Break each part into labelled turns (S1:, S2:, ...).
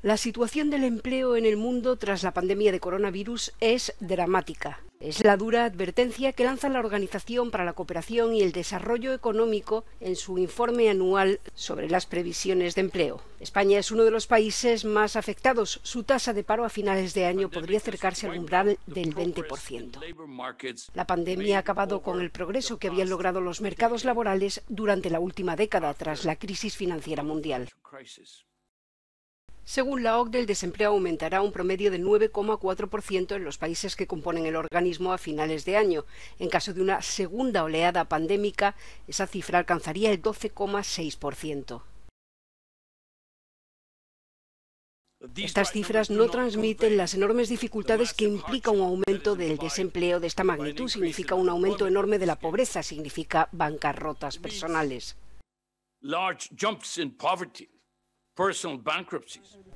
S1: La situación del empleo en el mundo tras la pandemia de coronavirus es dramática. Es la dura advertencia que lanza la Organización para la Cooperación y el Desarrollo Económico en su informe anual sobre las previsiones de empleo. España es uno de los países más afectados. Su tasa de paro a finales de año podría acercarse al umbral del 20%. La pandemia ha acabado con el progreso que habían logrado los mercados laborales durante la última década tras la crisis financiera mundial. Según la OCDE, el desempleo aumentará un promedio de 9,4% en los países que componen el organismo a finales de año. En caso de una segunda oleada pandémica, esa cifra alcanzaría el 12,6%. Estas cifras no transmiten las enormes dificultades que implica un aumento del desempleo de esta magnitud. Significa un aumento enorme de la pobreza, significa bancarrotas personales.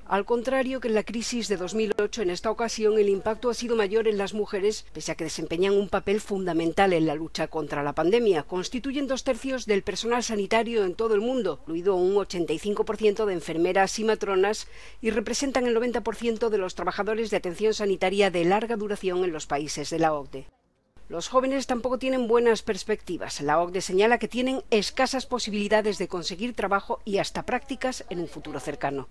S1: Al contrario que en la crisis de 2008, en esta ocasión el impacto ha sido mayor en las mujeres, pese a que desempeñan un papel fundamental en la lucha contra la pandemia. Constituyen dos tercios del personal sanitario en todo el mundo, incluido un 85% de enfermeras y matronas, y representan el 90% de los trabajadores de atención sanitaria de larga duración en los países de la OCDE. Los jóvenes tampoco tienen buenas perspectivas. La OCDE señala que tienen escasas posibilidades de conseguir trabajo y hasta prácticas en un futuro cercano.